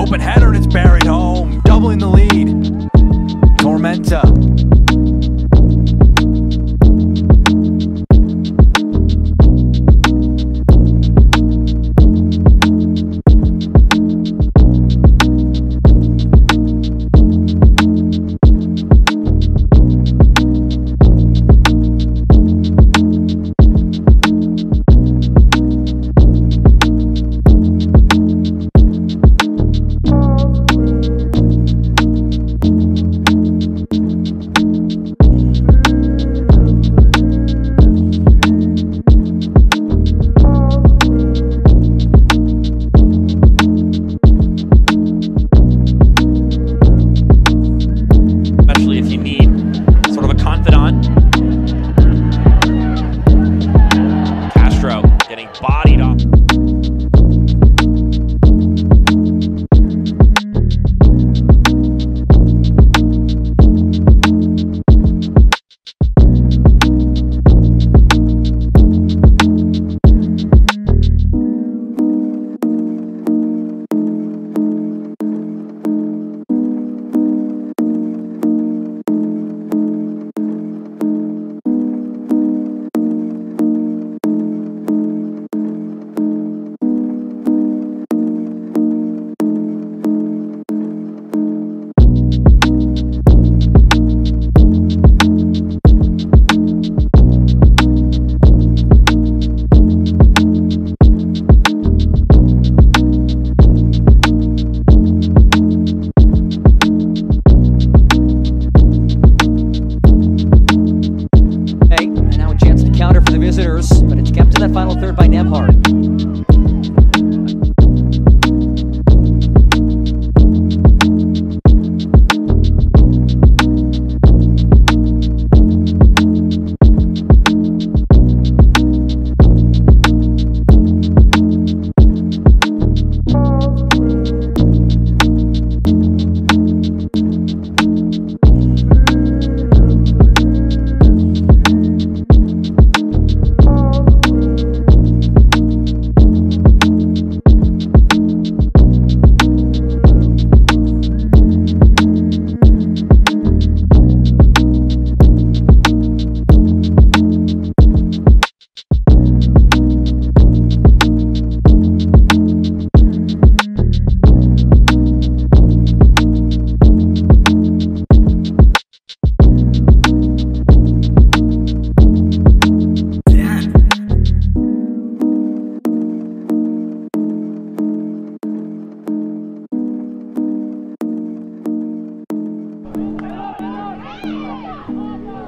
Open header and it's buried home, doubling the lead. Tormenta the visitors, but it's kept in that final third by Nembhard.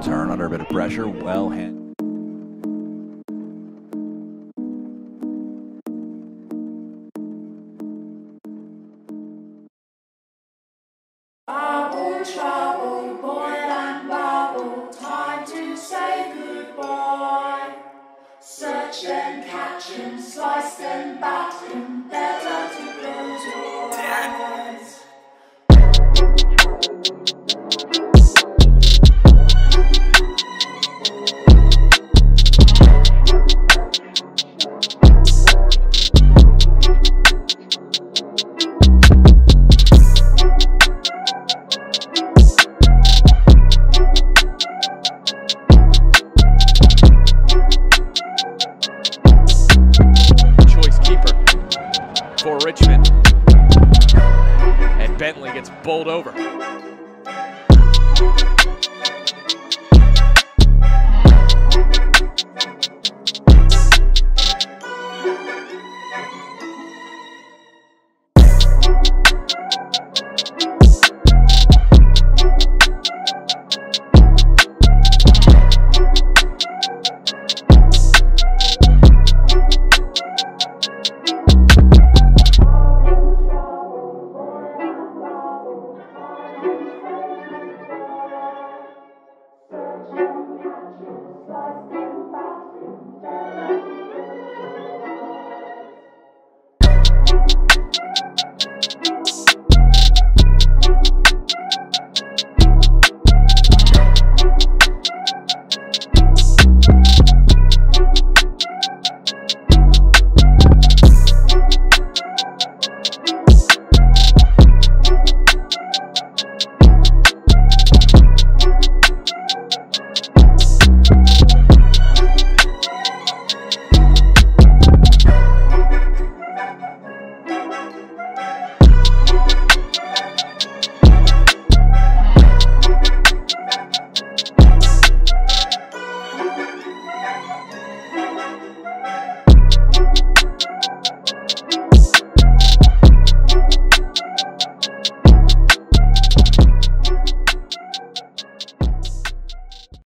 Turn under a bit of pressure. Well handled. Bubble, trouble, boil and bubble, time to say goodbye. Search and catch him, slice and Richmond. And Bentley gets bowled over.